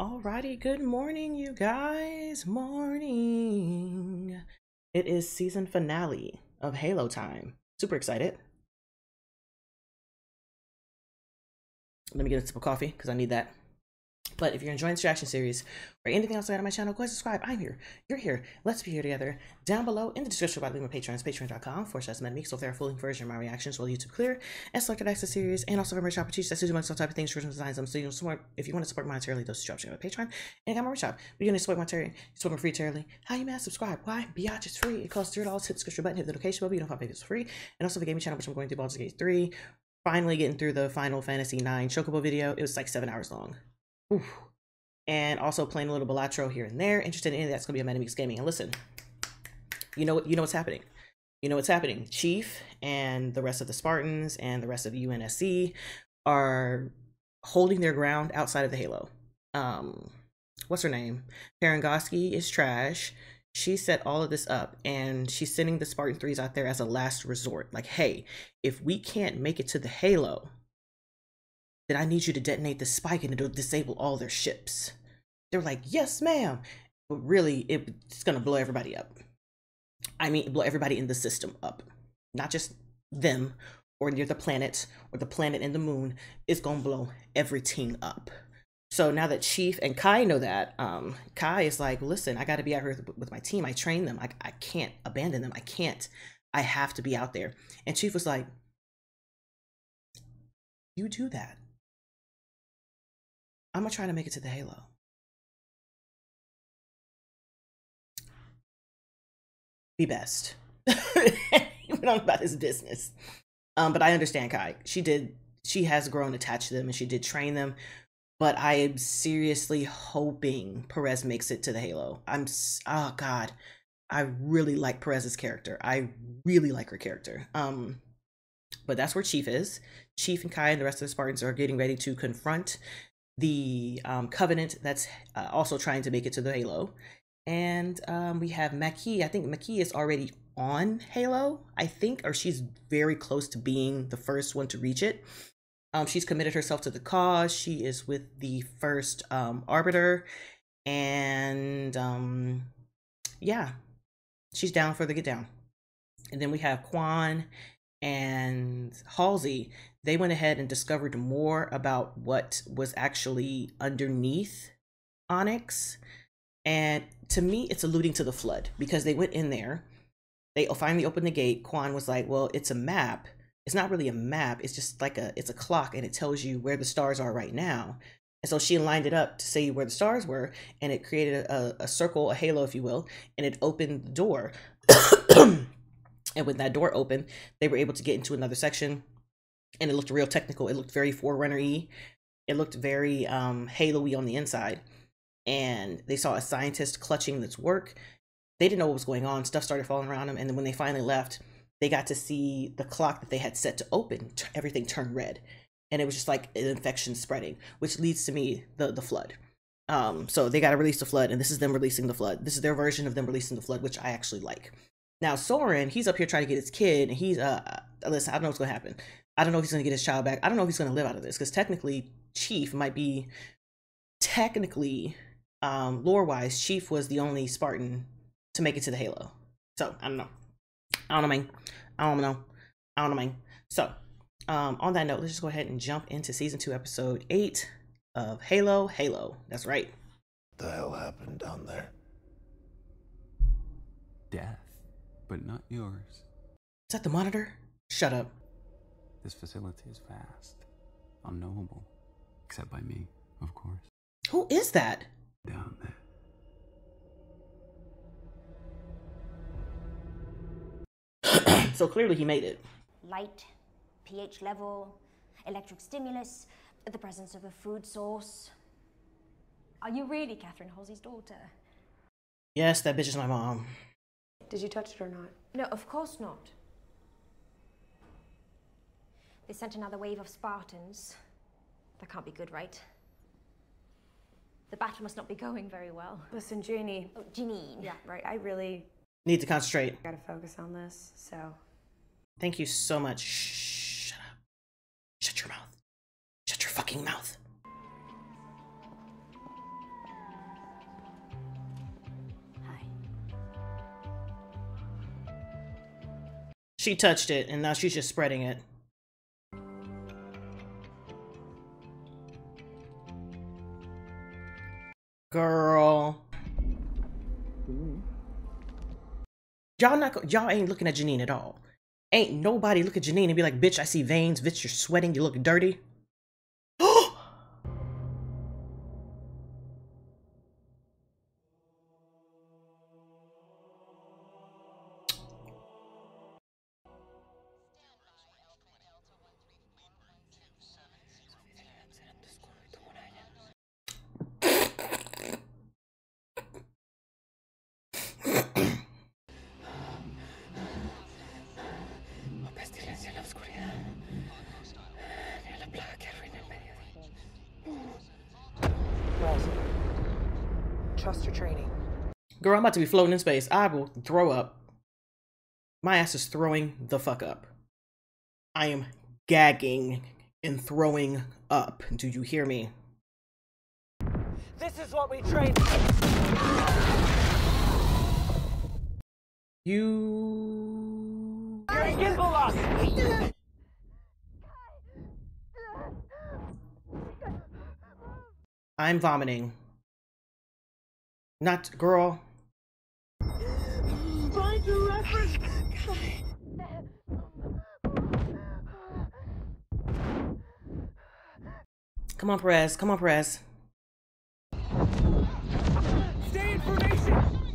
Alrighty, good morning, you guys. Morning. It is season finale of Halo time. Super excited. Let me get a sip of coffee because I need that. But if you're enjoying this reaction series or anything else I got on my channel, go ahead and subscribe. I'm here. You're here. Let's be here together. Down below in the description about leaving my Patreon patreon.com for slash me. So if they're a full version of my reactions, well, YouTube clear and selected access series and also for merch opportunities. That's amongst all type of things, original designs. them. So you know, support, if you want to support monetarily, those two options on Patreon and I got my merch shop. But you want to support monetarily, support me free monetarily. How you mad? Subscribe. Why? Biatch, it's free. It costs $0. Hit the subscription button, hit the notification bell. You don't have this free. And also the gaming channel, which I'm going through Baldur's Gate 3. Finally getting through the Final Fantasy 9 Chocobo video. It was like seven hours long. Oof and also playing a little Balatro here and there. Interested in any of that's gonna be on Manic Meeks Gaming. And listen, you know what you know what's happening. You know what's happening. Chief and the rest of the Spartans and the rest of UNSC are holding their ground outside of the Halo. Um, what's her name? Parangosky is trash. She set all of this up and she's sending the Spartan threes out there as a last resort. Like, hey, if we can't make it to the Halo, then I need you to detonate the spike and it'll disable all their ships. They're like, yes, ma'am. But really, it's going to blow everybody up. I mean, blow everybody in the system up. Not just them or near the planet or the planet and the moon. It's going to blow everything up. So now that Chief and Kai know that, um, Kai is like, listen, I got to be out here with my team. I train them. I, I can't abandon them. I can't. I have to be out there. And Chief was like, you do that. I'm to try to make it to the Halo. be best. he went on about his business. Um, but I understand Kai. She did. She has grown attached to them, and she did train them. But I am seriously hoping Perez makes it to the Halo. I'm. Oh God, I really like Perez's character. I really like her character. Um, but that's where Chief is. Chief and Kai and the rest of the Spartans are getting ready to confront the um, Covenant that's uh, also trying to make it to the Halo. And um, we have Makee. I think Makee is already on Halo, I think, or she's very close to being the first one to reach it. Um, she's committed herself to the cause. She is with the first um, Arbiter. And um, yeah, she's down for the get down. And then we have Quan and Halsey. They went ahead and discovered more about what was actually underneath Onyx. And to me, it's alluding to the flood because they went in there. They finally opened the gate. Quan was like, well, it's a map. It's not really a map. It's just like a, it's a clock and it tells you where the stars are right now. And so she lined it up to say where the stars were, and it created a, a circle, a halo, if you will, and it opened the door. And when that door opened, they were able to get into another section, and it looked real technical. It looked very Forerunner y. It looked very um, Halo y on the inside and they saw a scientist clutching this work. They didn't know what was going on. Stuff started falling around them. And then when they finally left, they got to see the clock that they had set to open. Everything turned red. And it was just like an infection spreading, which leads to me the, the flood. Um, so they got to release the flood, and this is them releasing the flood. This is their version of them releasing the flood, which I actually like. Now Soren, he's up here trying to get his kid, and he's uh, uh listen, I don't know what's gonna happen. I don't know if he's gonna get his child back. I don't know if he's gonna live out of this because technically, Chief might be technically um, lore wise, Chief was the only Spartan to make it to the Halo. So I don't know. I don't know, man. I don't know. I don't know, man. So um, on that note, let's just go ahead and jump into season two, episode eight of Halo. Halo. That's right. What the hell happened down there? Death, but not yours. Is that the monitor? Shut up. This facility is vast, unknowable, except by me, of course. Who is that? down there. so clearly he made it. Light, pH level, electric stimulus, the presence of a food source. Are you really Catherine Halsey's daughter? Yes, that bitch is my mom. Did you touch it or not? No, of course not. They sent another wave of Spartans. That can't be good, right? The battle must not be going very well. Listen, Janie. Oh, Janine. Yeah, right. I really need to concentrate. Gotta focus on this, so. Thank you so much. Shh, shut up. Shut your mouth. Shut your fucking mouth. She touched it and now she's just spreading it. Girl. Y'all not y'all ain't looking at Janine at all. Ain't nobody look at Janine and be like, bitch, I see veins, bitch, you're sweating, you look dirty. Trust your training. Girl, I'm about to be floating in space. I will throw up. My ass is throwing the fuck up. I am gagging and throwing up. Do you hear me? This is what we train. You. You're in. I'm vomiting. Not girl. Find your reference. Come on, Perez. Come on, Perez. Stay in formation.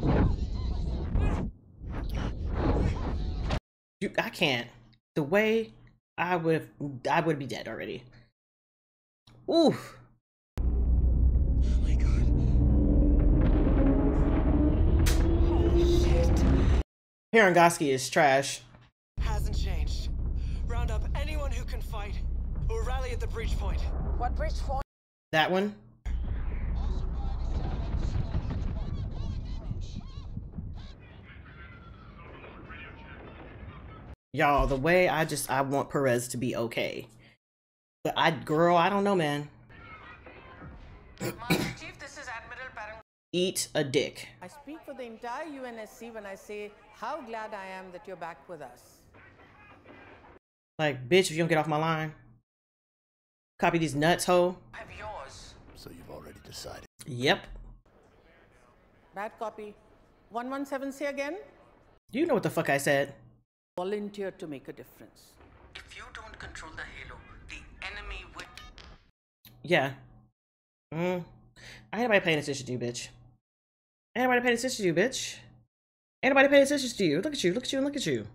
You, I can't. The way I would, I would be dead already. Oof. Oh my god. Parangosky is trash. Hasn't changed. Round up anyone who can fight. Or rally at the breach point. What breach point? That one. Y'all, the way I just I want Perez to be okay. But I girl, I don't know, man. Master Chief, this is Admiral Parang. Eat a dick. I speak for the entire UNSC when I say how glad I am that you're back with us. Like, bitch, if you don't get off my line. Copy these nuts, ho. Have yours. So you've already decided. Yep. Bad copy. 117 say again. You know what the fuck I said. Volunteer to make a difference. If you don't control the halo, the enemy will. Yeah. Mm. I ain't nobody paying attention to you, bitch. Ain't nobody paying attention to you, bitch. Ain't nobody paying attention to you. Look at you, look at you, and look at you.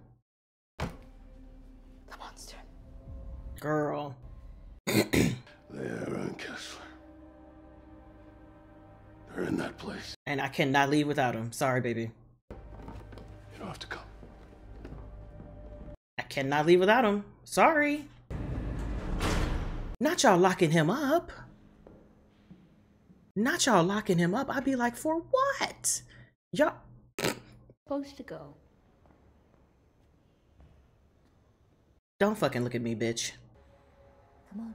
The monster. Girl. They're on Kessler. They're in that place. And I cannot leave without him. Sorry, baby. You don't have to come. I cannot leave without him. Sorry. Not y'all locking him up. Not y'all locking him up. I'd be like, for what? Y'all. Supposed to go. Don't fucking look at me, bitch. Come on.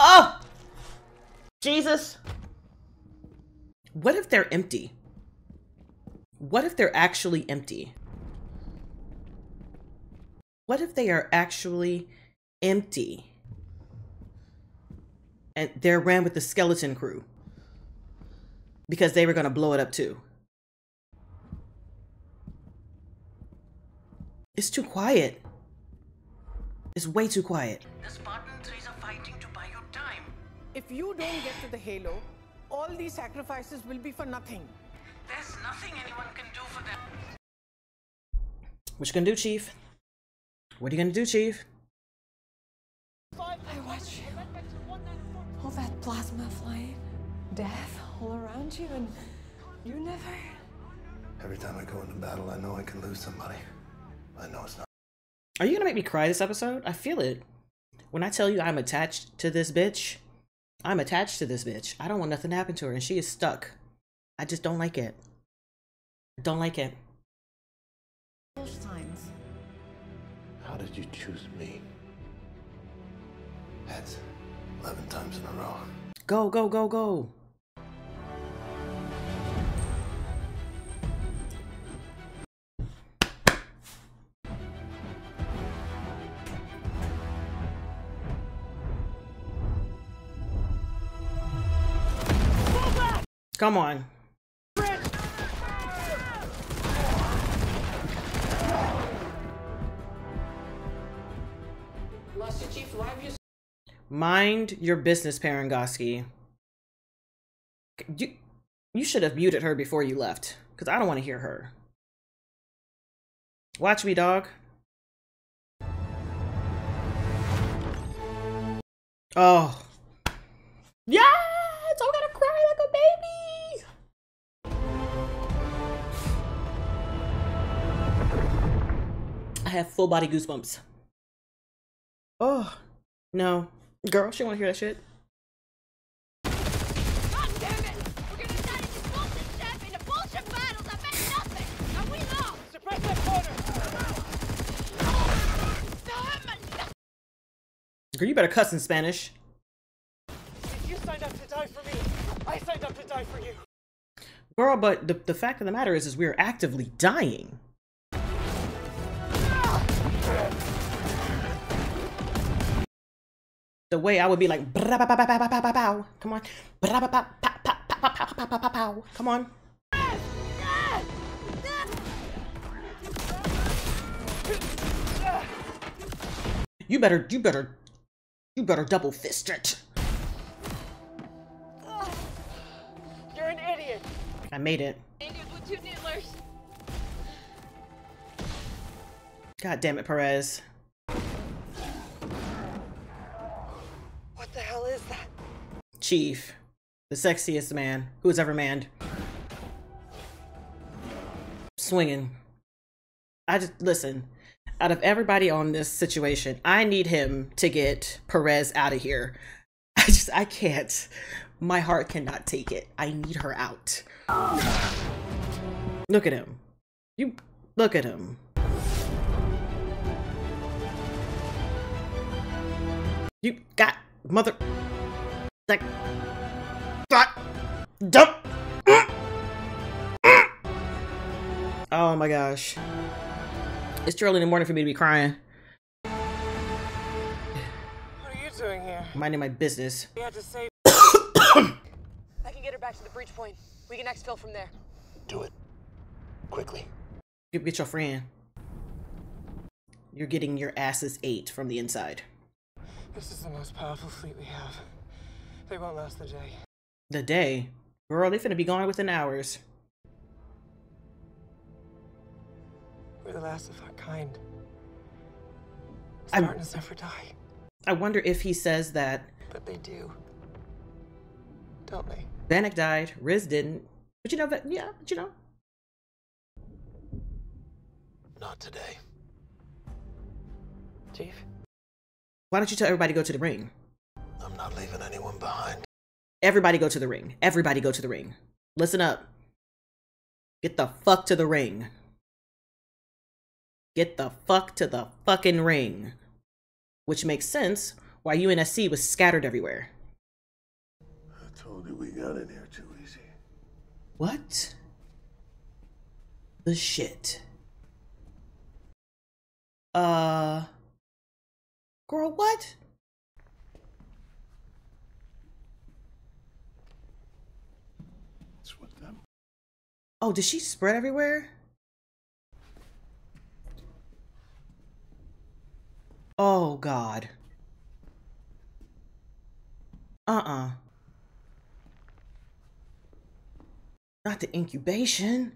Oh! Jesus. What if they're empty? What if they're actually empty? What if they are actually empty? And they're ran with the skeleton crew because they were going to blow it up too. It's too quiet. It's way too quiet. The Spartan 3s are fighting to buy you time. If you don't get to the halo, all these sacrifices will be for nothing. There's nothing anyone can do for them. What you gonna do, Chief? What are you gonna do, Chief? I watch you. All that plasma flying, death all around you, and you never. Every time I go into battle, I know I can lose somebody. I know it's not. Are you gonna make me cry this episode? I feel it. When I tell you I'm attached to this bitch, I'm attached to this bitch. I don't want nothing to happen to her, and she is stuck. I just don't like it. I don't like it. How did you choose me? Heads. 11 times in a row. Go, go, go, go! Come on. Mind your business, Parangosky. You, you should have muted her before you left, because I don't want to hear her. Watch me, dog. Oh. Yes! I'm gonna cry like a baby! I have full body goosebumps. Oh, no. Girl, she wanna hear that shit. God damn it! We're gonna die in this bullshit ship in a bullshit battle that meant nothing! And we lost! Suppress that corner! Girl, you better cuss in Spanish. If you signed up to die for me, I signed up to die for you. Girl, but the, the fact of the matter is, is we're actively dying. the way I would be like, come on, come on. You better, you better, you better double fist it. You're an idiot. I made it. God damn it, Perez. Chief, the sexiest man who's ever manned. Swinging. I just listen. Out of everybody on this situation, I need him to get Perez out of here. I just, I can't. My heart cannot take it. I need her out. Look at him. You look at him. You got mother like that dump. Oh my gosh. It's too early in the morning for me to be crying. What are you doing here? Minding my business. We had to save. I can get her back to the breach point. We can exfil from there. Do it. Quickly. You get your friend. You're getting your asses ate from the inside. This is the most powerful fleet we have. They won't last the day. The day. Girl, they finna be gone within hours. We're the last of our kind. Spartans never die, I wonder if he says that but they do. Don't they? Vannak died, Riz didn't. But you know that, yeah, but you know. Not today. Chief? Why don't you tell everybody to go to the ring? Not leaving anyone behind. Everybody go to the ring. Everybody go to the ring. Listen up. Get the fuck to the ring. Get the fuck to the fucking ring. Which makes sense why UNSC was scattered everywhere. I told you we got in here too easy. What? The shit. Uh. Girl, what? It's with them. Oh, did she spread everywhere? Oh, God. Uh uh Not the incubation.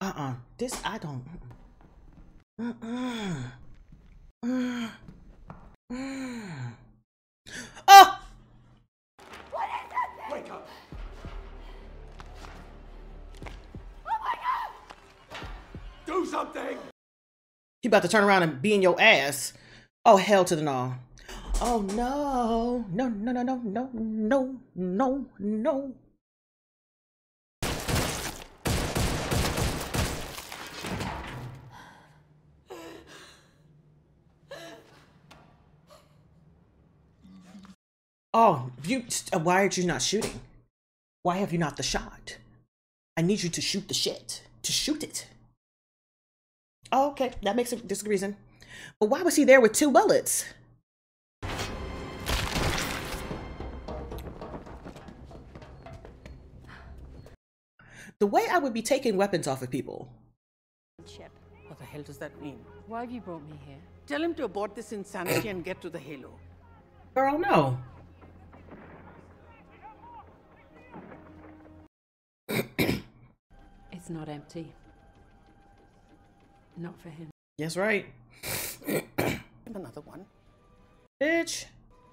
Uh uh This, I don't. Uh uh. Uh. Uh. Oh! Wake up! Do something! He about to turn around and be in your ass. Oh hell to the no. Oh no. No no no no no no no no. Oh, you, uh, why are you not shooting? Why have you not the shot? I need you to shoot the shit, to shoot it. Oh, okay, that makes a, there's reason. But why was he there with two bullets? The way I would be taking weapons off of people. Chip. What the hell does that mean? Why have you brought me here? Tell him to abort this insanity and get to the Halo. Girl, no. It's not empty. Not for him. Yes, right. Another one. Bitch.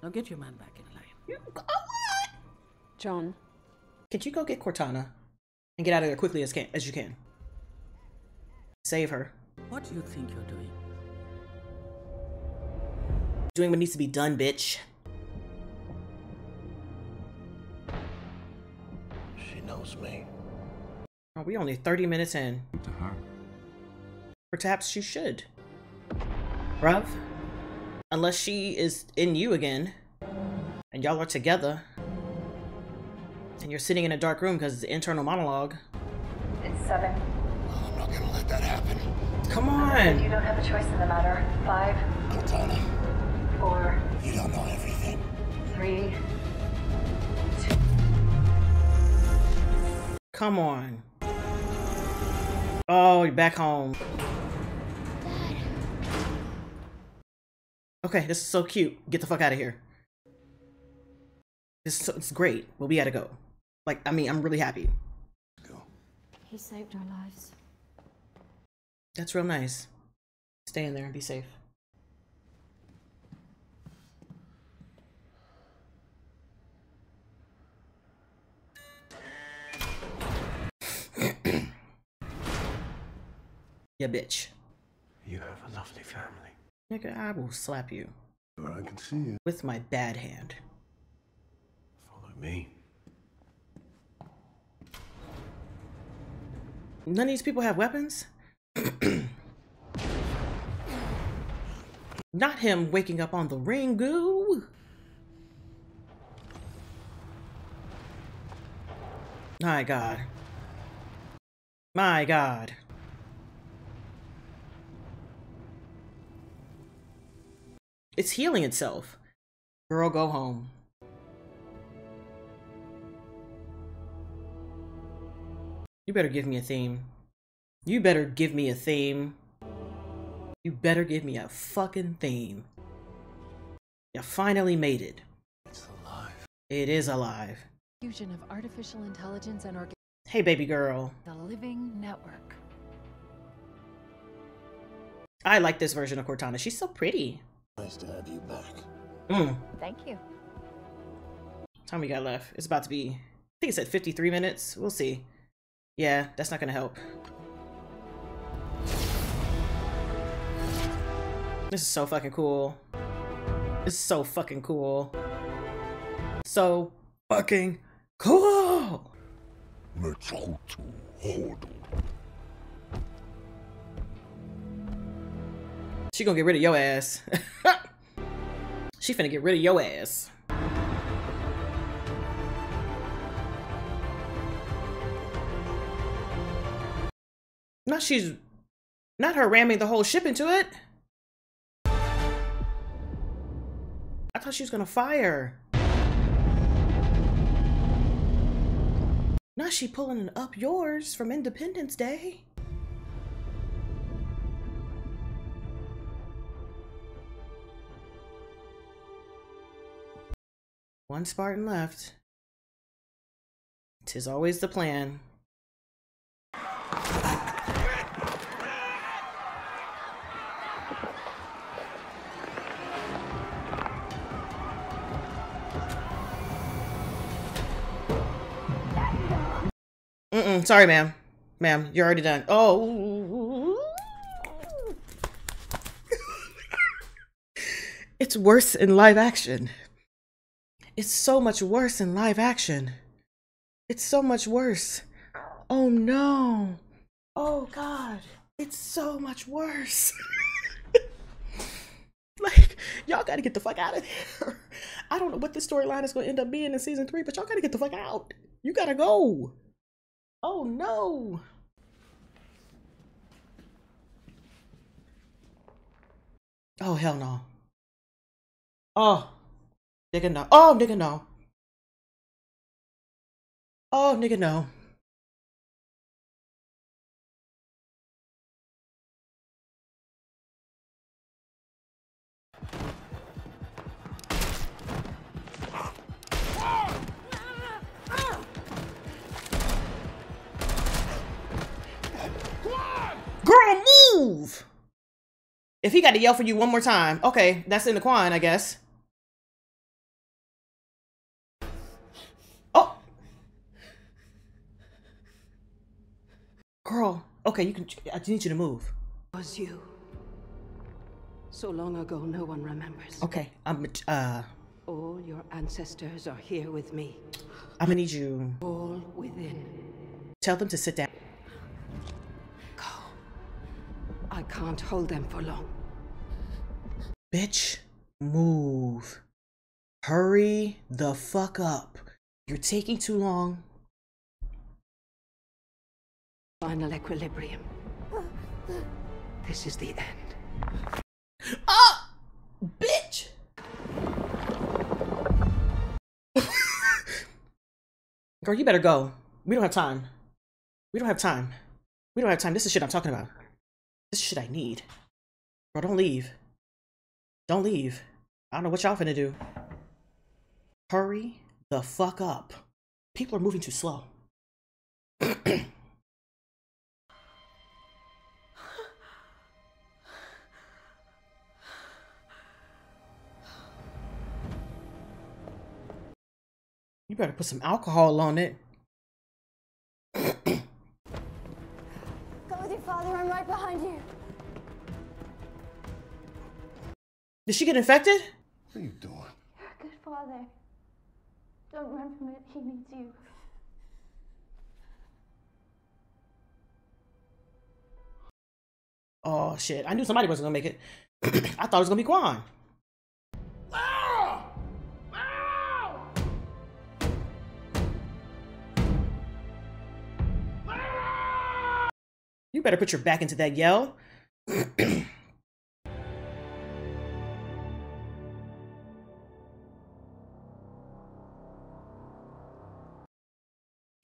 Now get your man back in line. You, oh, what? John, Could you go get Cortana and get out of there quickly as can as you can? Save her. What do you think you're doing? Doing what needs to be done, bitch. She knows me. Are we only 30 minutes in? To her. Perhaps she should. Bruv. Unless she is in you again. And y'all are together. And you're sitting in a dark room because it's internal monologue. It's seven. Oh, I'm not gonna let that happen. Come on! You don't have a choice in the matter. Five, Cortana, four, you don't know everything. three. Two. Come on. Oh, you're back home. Okay, this is so cute. Get the fuck out of here. This is so, it's great, but we gotta go. Like, I mean, I'm really happy. Go. He saved our lives. That's real nice. Stay in there and be safe. Yeah, bitch. You have a lovely family. Nigga, I will slap you Sure, I can see you. with my bad hand. Follow me. None of these people have weapons? Not him waking up on the ring goo. My god. My god. It's healing itself. Girl, go home. You better give me a theme. You better give me a theme. You better give me a fucking theme. You finally made it. It's alive. It is alive. Fusion of artificial intelligence and organ. Hey, baby girl. The living network. I like this version of Cortana. She's so pretty. Nice to have you back. Mm. Thank you. Time we got left? It's about to be. I think it said 53 minutes. We'll see. Yeah, that's not gonna help. This is so fucking cool. This is so fucking cool. So fucking cool. She gonna get rid of your ass. she finna get rid of your ass. Not she's not her ramming the whole ship into it. I thought she was gonna fire. Not she pulling up yours from Independence Day. One Spartan left. Tis always the plan. Mm-mm, sorry, ma'am. Ma'am, you're already done. Oh. it's worse in live action. It's so much worse in live action. It's so much worse. Oh no. Oh god. It's so much worse. like, y'all gotta get the fuck out of there. I don't know what the storyline is gonna end up being in season three, but y'all gotta get the fuck out. You gotta go. Oh no. Oh hell no. Oh. Nigga, no. Oh, nigga, no. Oh, nigga, no. Girl, move! If he got to yell for you one more time, okay, that's in the quan, I guess. Girl. Okay, you can. I need you to move. It was you. So long ago, no one remembers. Okay, I'm. Uh, All your ancestors are here with me. I'm gonna need you. All within. Tell them to sit down. Go. I can't hold them for long. Bitch, move. Hurry the fuck up. You're taking too long. Final equilibrium. This is the end. Ah! Bitch! Girl, you better go. We don't have time. We don't have time. We don't have time. This is shit I'm talking about. This is shit I need. Bro, don't leave. Don't leave. I don't know what y'all finna do. Hurry the fuck up. People are moving too slow. better put some alcohol on it. Go with your father, I'm right behind you. Did she get infected? What are you doing? You're a good father. Don't run from it, he needs you. Oh shit. I knew somebody wasn't gonna make it. I thought it was gonna be Quan. You better put your back into that yell.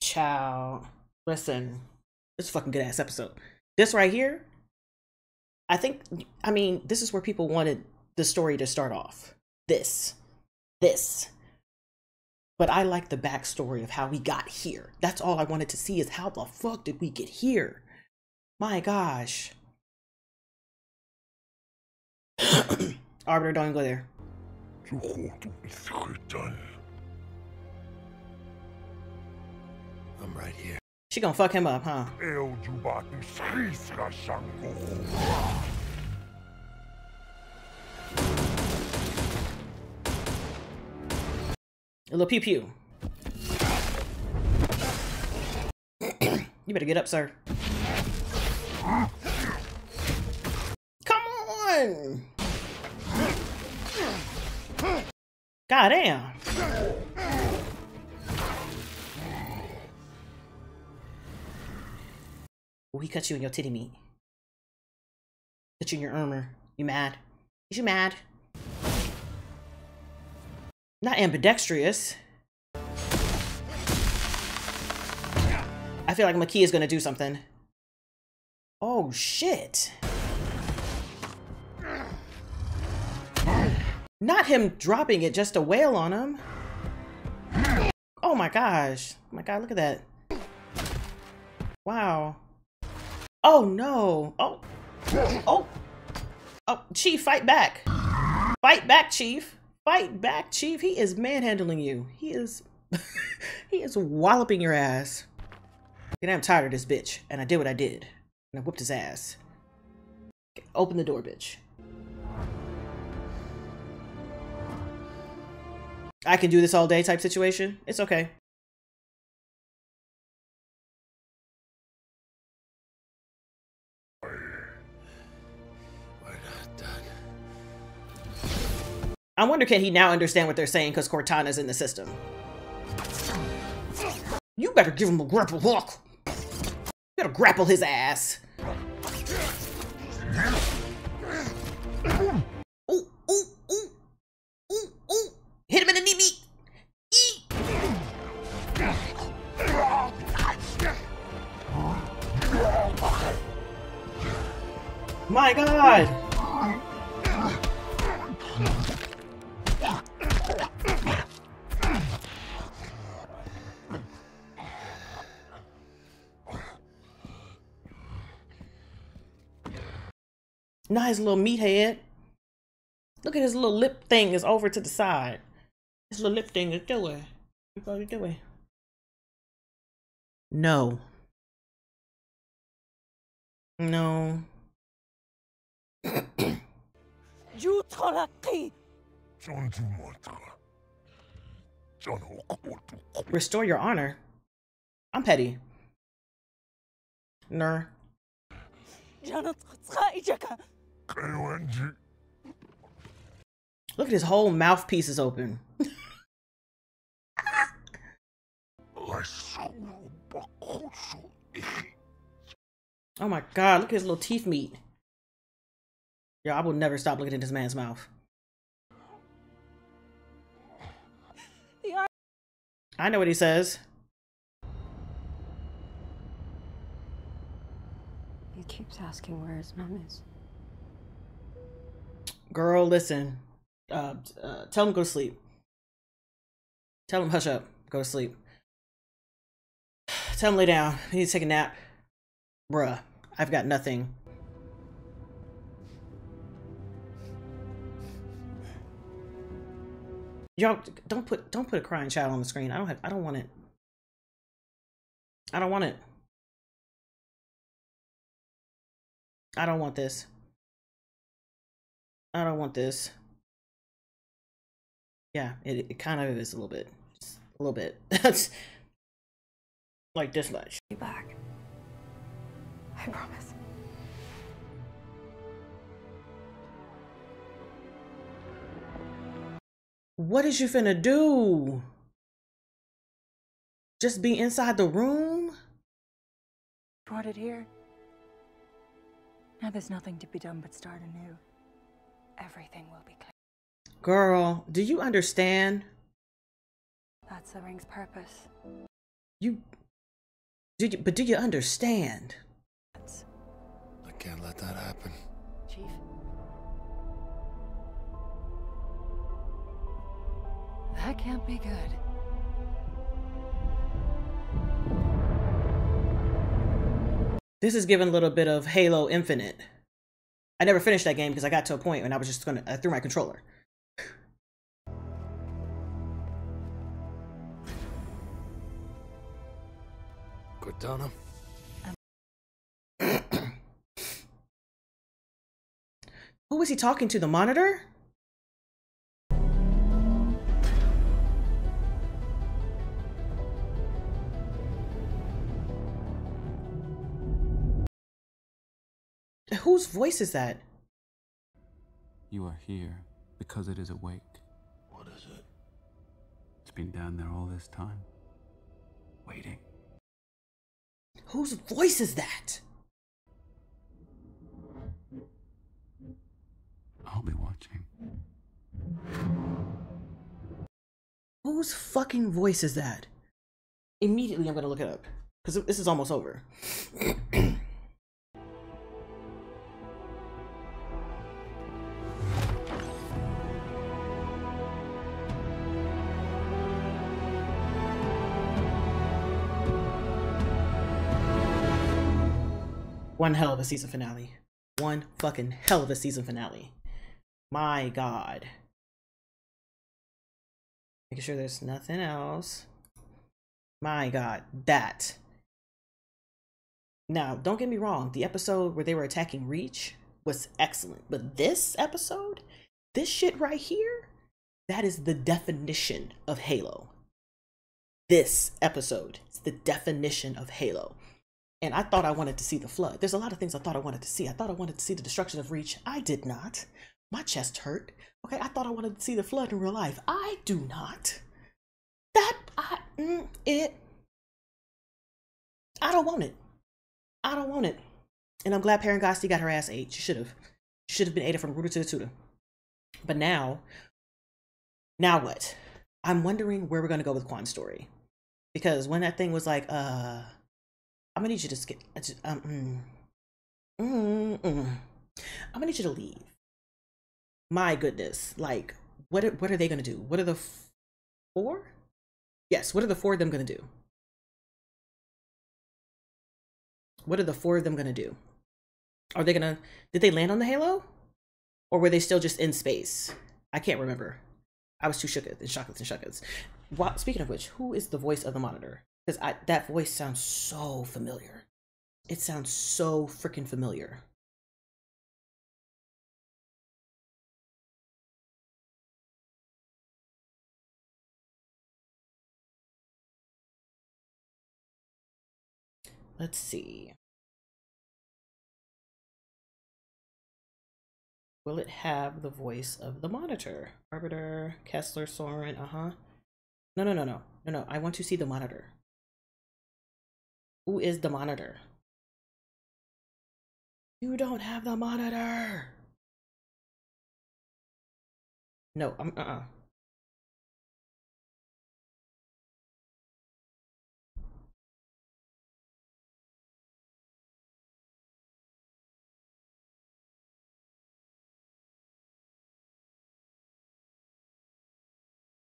Child. Listen, it's a fucking good ass episode. This right here, I think, I mean, this is where people wanted the story to start off. This. This. But I like the backstory of how we got here. That's all I wanted to see is how the fuck did we get here? My gosh. Arbiter, don't go there. I'm right here. She gonna fuck him up, huh? A little pew pew. you better get up, sir. Come on! God damn. Oh, he cut you in your titty meat. Cut you in your armor. You mad? Is you mad? Not ambidextrous. I feel like Makee is gonna do something. Oh shit. Not him dropping it just to wail on him. Oh my gosh. Oh my god, look at that. Wow. Oh no. Oh. Oh. Oh, Chief, fight back. Fight back, Chief. Fight back, Chief. He is manhandling you. He is he is walloping your ass. And I'm tired of this bitch. And I did what I did. And I whooped his ass. Okay, open the door, bitch. I can do this all day type situation. It's okay. I wonder can he now understand what they're saying because Cortana's in the system. You better give him a grapple hook. Better grapple his ass. Ooh, ooh, ooh. Ooh, ooh. Hit him in the knee meat. My god. Nice little meathead. Look at his little lip thing is over to the side. His little lip thing is doing. What are you doing? No. No. Restore your honor. I'm petty. Ner. Look at his whole mouthpiece is open. oh my god, look at his little teeth meat. Yeah, I will never stop looking at this man's mouth. I know what he says. He keeps asking where his mom is. Girl, listen. Uh, uh, tell him go to sleep. Tell him hush up. Go to sleep. Tell him lay down. He needs to take a nap. Bruh, I've got nothing. Y'all don't put don't put a crying child on the screen. I don't have I don't want it. I don't want it. I don't want this. I don't want this. Yeah, it, it kind of is a little bit. Just a little bit. That's like this much. Be back. I promise. What is you finna do? Just be inside the room? Brought it here. Now there's nothing to be done but start anew. Everything will be clear. Girl, do you understand? That's the ring's purpose. You do you but do you understand? I can't let that happen. Chief. That can't be good. This is giving a little bit of Halo Infinite. I never finished that game because I got to a point when I was just gonna I threw my controller. Cortana? Who was he talking to? The monitor? Whose voice is that? You are here because it is awake. What is it? It's been down there all this time, waiting. Whose voice is that? I'll be watching. Whose fucking voice is that? Immediately, I'm gonna look it up because this is almost over. One hell of a season finale. One fucking hell of a season finale. My god. Making sure there's nothing else. My god, that. Now, don't get me wrong, the episode where they were attacking Reach was excellent. But this episode, this shit right here, that is the definition of Halo. This episode is the definition of Halo. And I thought I wanted to see the flood. There's a lot of things I thought I wanted to see. I thought I wanted to see the destruction of Reach. I did not. My chest hurt. Okay, I thought I wanted to see the flood in real life. I do not. That I mm, it. I don't want it. I don't want it. And I'm glad Parangasti got her ass ate. She should have. She should have been ate from rooter to the tutor. But now, now what? I'm wondering where we're gonna go with Quan's story, because when that thing was like, uh, I'm gonna need you to skip. Um, mm, mm, mm. I'm gonna need you to leave. My goodness, like, what? Are, what are they gonna do? What are the four? Yes, what are the four of them gonna do? What are the four of them gonna do? Are they gonna? Did they land on the Halo, or were they still just in space? I can't remember. I was too shook and chocolates and shuckets. Well, speaking of which, who is the voice of the monitor? Because that voice sounds so familiar. It sounds so freaking familiar. Let's see. Will it have the voice of the monitor? Arbiter, Kessler, Soren, uh-huh. No, no, no, no. No, no. I want to see the monitor. Who is the monitor? You don't have the monitor. No, I'm uh-uh.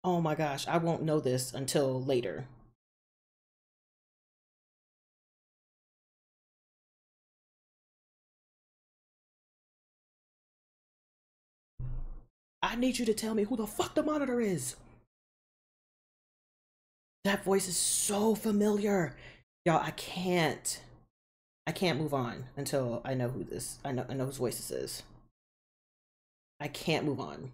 Oh my gosh, I won't know this until later. I need you to tell me who the fuck the monitor is. That voice is so familiar. Y'all, I can't. I can't move on until I know who this I know I know whose voice this is. I can't move on.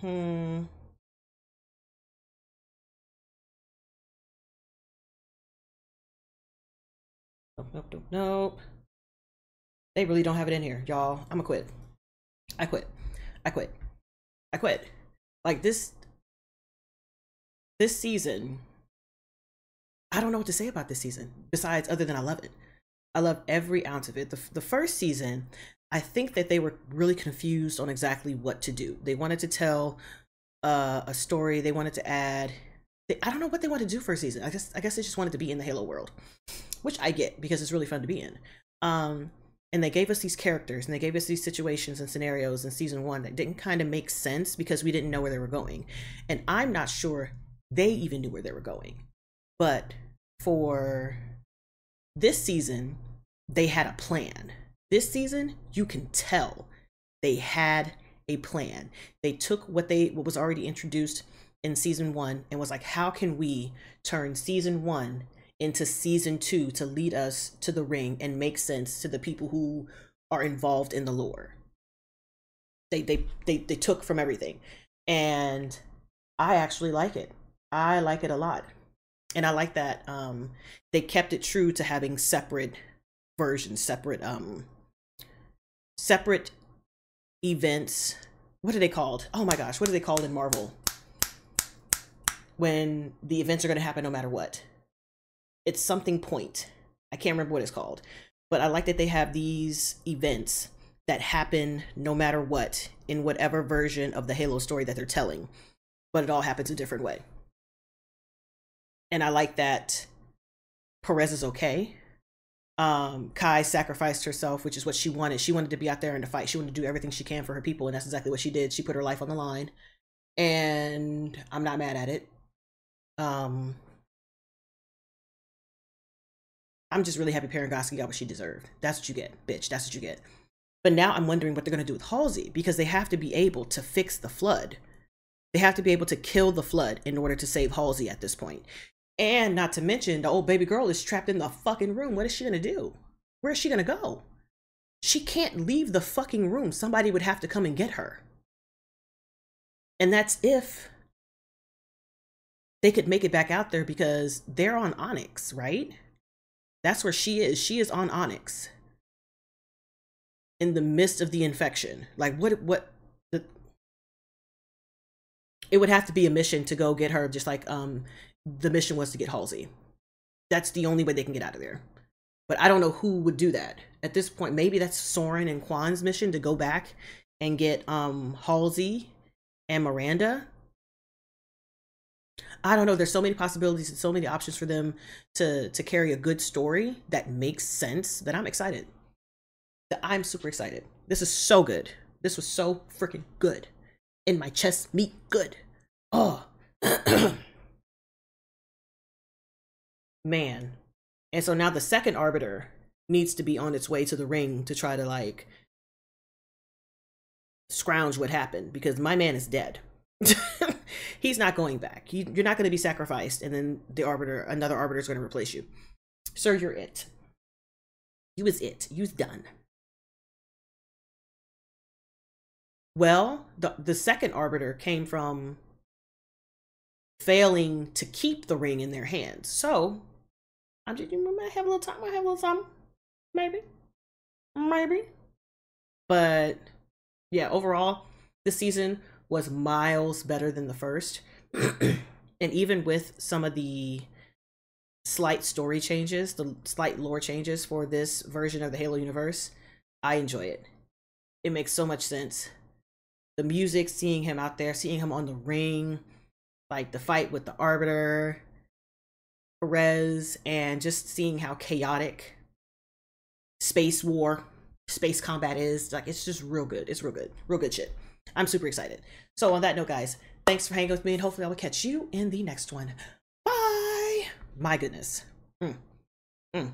Hmm. Nope, nope, nope, nope. They really don't have it in here, y'all. I'ma quit. I quit. I quit. I quit. Like this this season, I don't know what to say about this season besides other than I love it. I love every ounce of it. The, the first season, I think that they were really confused on exactly what to do. They wanted to tell uh, a story. They wanted to add. They, I don't know what they wanted to do for a season. I guess I guess they just wanted to be in the Halo world, which I get because it's really fun to be in. Um, and they gave us these characters and they gave us these situations and scenarios in season one that didn't kind of make sense because we didn't know where they were going. And I'm not sure they even knew where they were going. But for this season, they had a plan this season, you can tell they had a plan. They took what they what was already introduced in season 1 and was like, "How can we turn season 1 into season 2 to lead us to the ring and make sense to the people who are involved in the lore?" They they they they took from everything. And I actually like it. I like it a lot. And I like that um they kept it true to having separate versions, separate um separate events. What are they called? Oh my gosh, what are they called in Marvel? When the events are going to happen no matter what. It's something point. I can't remember what it's called. But I like that they have these events that happen no matter what in whatever version of the Halo story that they're telling. But it all happens a different way. And I like that Perez is okay um, Kai sacrificed herself, which is what she wanted. She wanted to be out there in the fight. She wanted to do everything she can for her people, and that's exactly what she did. She put her life on the line, and I'm not mad at it. Um, I'm just really happy Parangosky got what she deserved. That's what you get, bitch. That's what you get. But now I'm wondering what they're gonna do with Halsey because they have to be able to fix the flood. They have to be able to kill the flood in order to save Halsey at this point. And not to mention, the old baby girl is trapped in the fucking room. What is she gonna do? Where is she gonna go? She can't leave the fucking room. Somebody would have to come and get her. And that's if they could make it back out there because they're on Onyx, right? That's where she is. She is on Onyx in the midst of the infection. Like what what the it would have to be a mission to go get her just like um the mission was to get Halsey. That's the only way they can get out of there. But I don't know who would do that. At this point, maybe that's Soren and Kwan's mission to go back and get um Halsey and Miranda. I don't know. There's so many possibilities and so many options for them to to carry a good story that makes sense that I'm excited. That I'm super excited. This is so good. This was so freaking good. In my chest, meat good. Oh. man. And so now the second arbiter needs to be on its way to the ring to try to like scrounge what happened because my man is dead. He's not going back. you're not going to be sacrificed, and then the arbiter, another arbiter, is going to replace you. Sir, you're it. You is it. You's done. Well, the the second arbiter came from failing to keep the ring in their hands. So, I'm just you might have a little time. I have a little time, maybe, maybe. But yeah, overall, this season was miles better than the first. and even with some of the slight story changes, the slight lore changes for this version of the Halo universe, I enjoy it. It makes so much sense. The music, seeing him out there, seeing him on the ring, like the fight with the Arbiter, Perez, and just seeing how chaotic space war, space combat is. Like, it's just real good. It's real good. Real good shit. I'm super excited. So, on that note, guys, thanks for hanging with me, and hopefully, I will catch you in the next one. Bye. My goodness. Mm. Mm.